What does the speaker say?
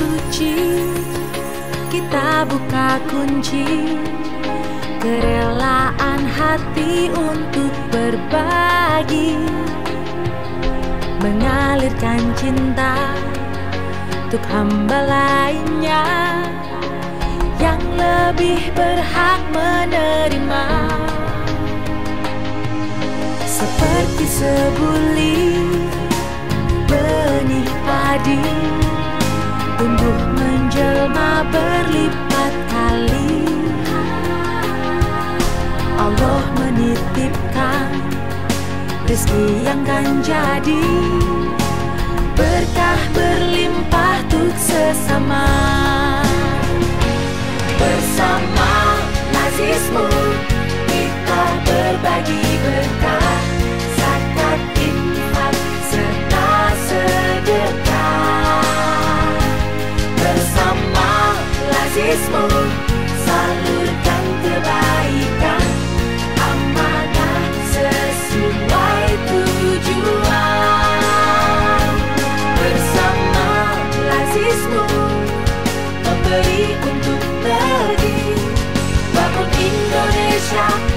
suci. Kita buka kunci kerelaan hati untuk berbagi. Mengalirkan cinta untuk hamba lainnya yang lebih berhak menerima. Seperti sebuli benih padi tumbuh menjelma berlipat kali. Allah menitipkan rezeki yang kan jadi. Berkah berlimpah untuk sesama kasihmu Salurkan kebaikan. Amanah sesuai tujuan. Bersama lazismu Memberi untuk pergi. Bangun Indonesia